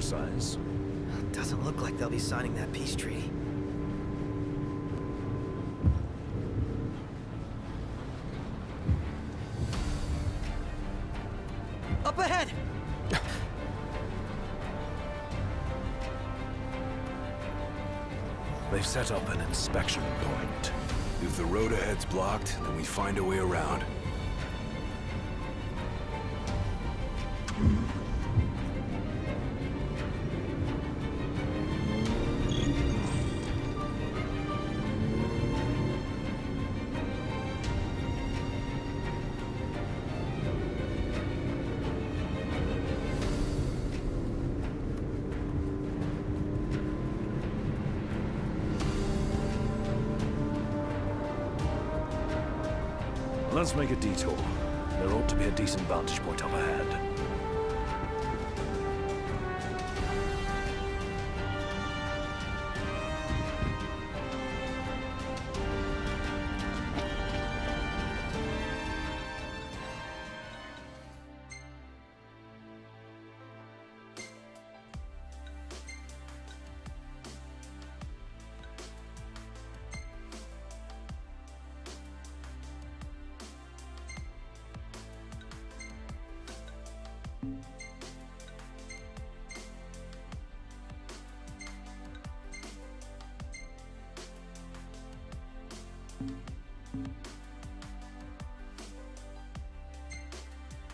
precise. Doesn't look like they'll be signing that peace treaty. Up ahead! They've set up an inspection point. If the road ahead's blocked, then we find a way around. Let's make a detour. There ought to be a decent vantage point up ahead.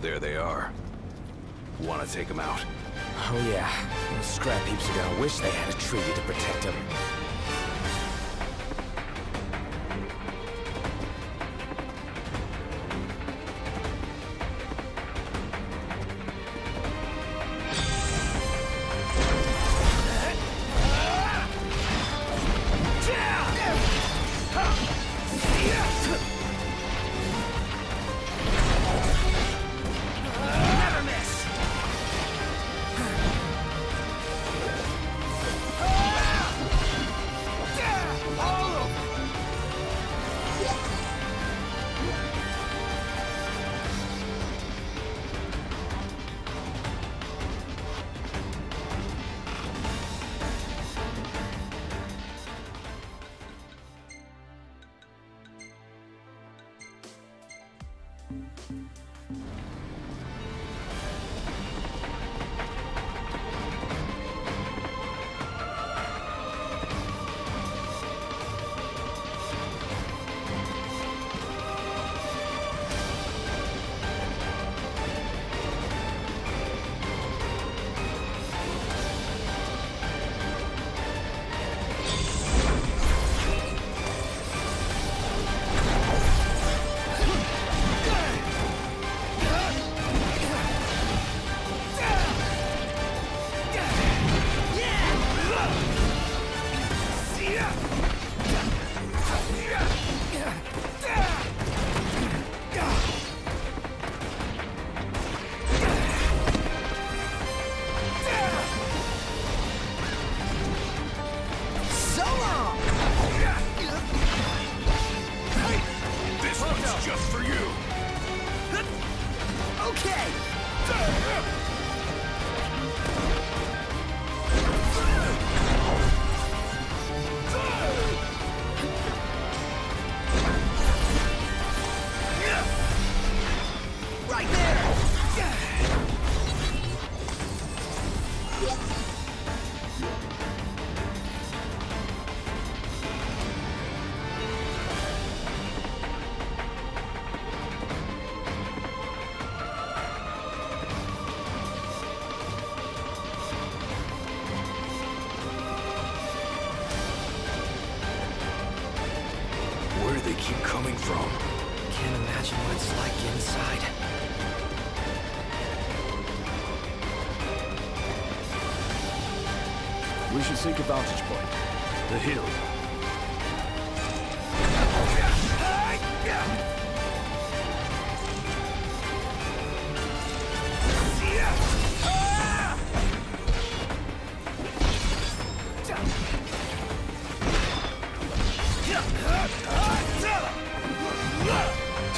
There they are. Want to take them out? Oh yeah, those scrap heaps are gonna wish they had a treaty to protect them. あ! Okay. We should seek a vantage point. The hill.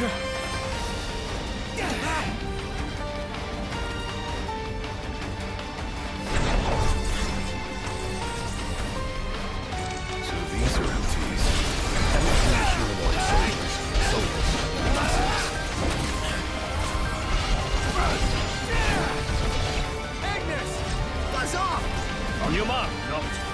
So On your mark, not.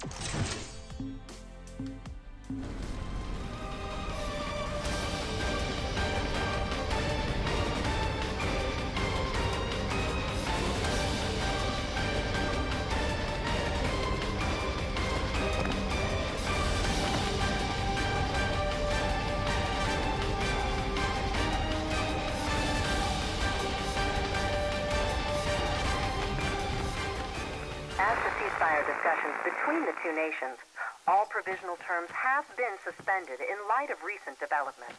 Thank you. Ceasefire discussions between the two nations, all provisional terms have been suspended in light of recent developments.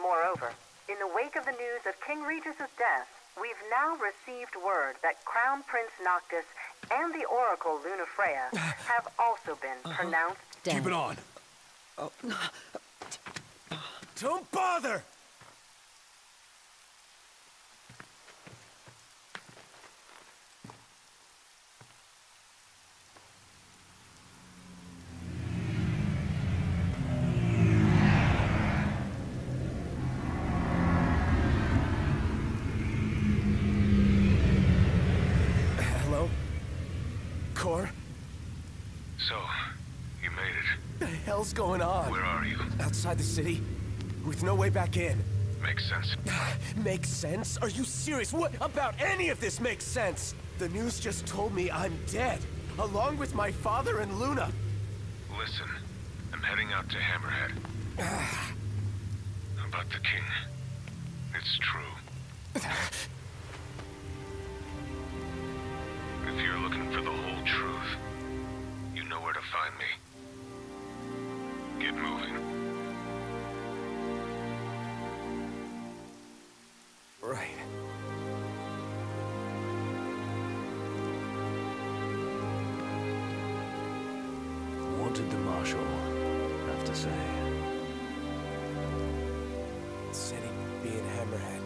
Moreover, in the wake of the news of King Regis's death, we've now received word that Crown Prince Noctis and the Oracle Lunafreya have also been uh-huh. pronounced dead. Keep it on. Oh. Don't bother! Cor? So, you made it. The hell's going on? Where are you? Outside the city? With no way back in. Makes sense. Makes sense? Are you serious? What about any of this makes sense? The news just told me I'm dead, along with my father and Luna. Listen, I'm heading out to Hammerhead. About the king. It's true. If you're looking for the find me. Get moving. Right. Wanted the Marshal, have to say. Said he'd be in Hammerhead.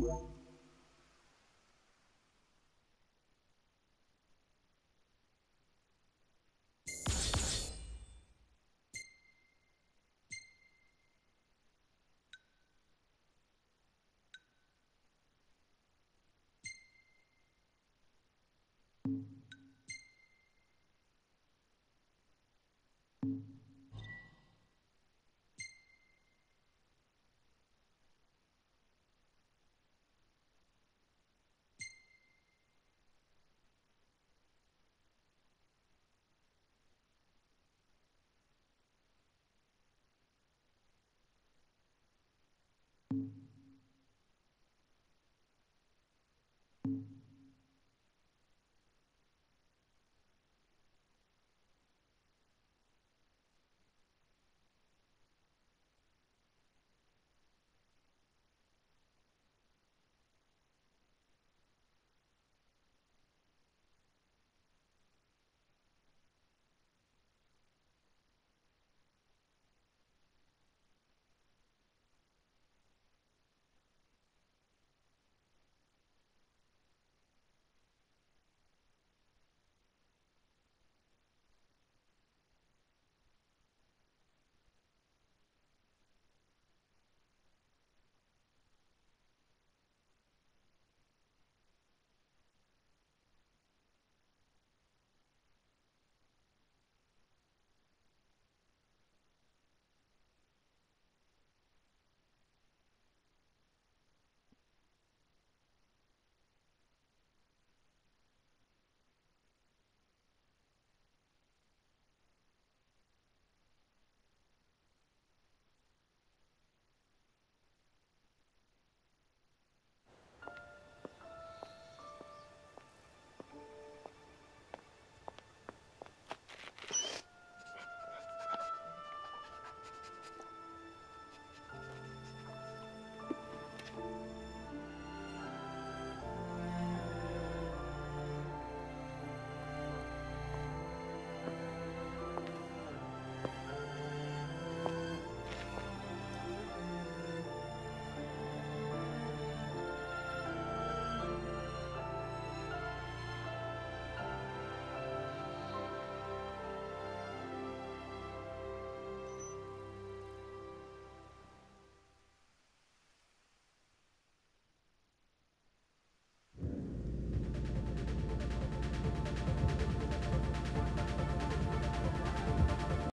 Música you